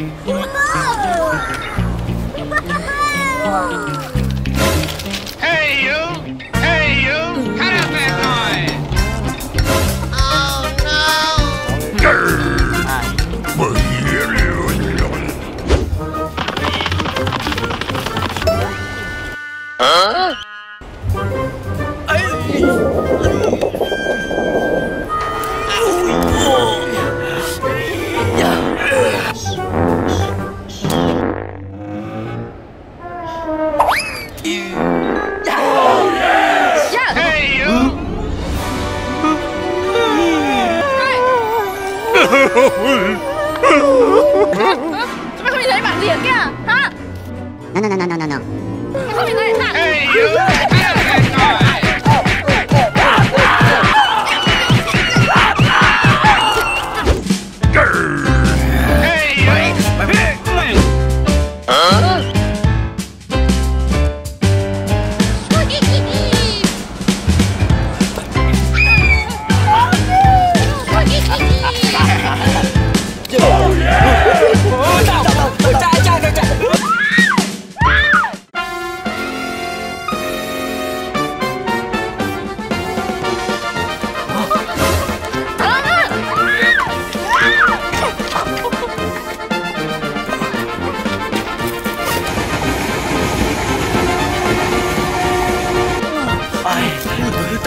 Hey you! Hey you! Cut out that noise! Oh, you. Oh, yes! yes! Hey, you! Tụi mày không nhìn thấy bản lìa kia hả? No, no, no, no, no, no. Mày không nhìn thấy bản Hey, you!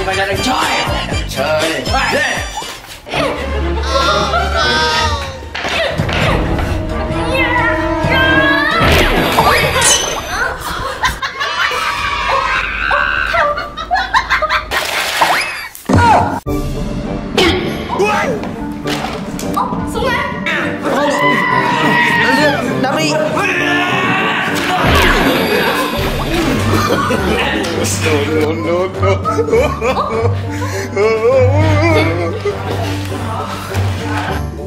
Everybody gotta enjoy Hey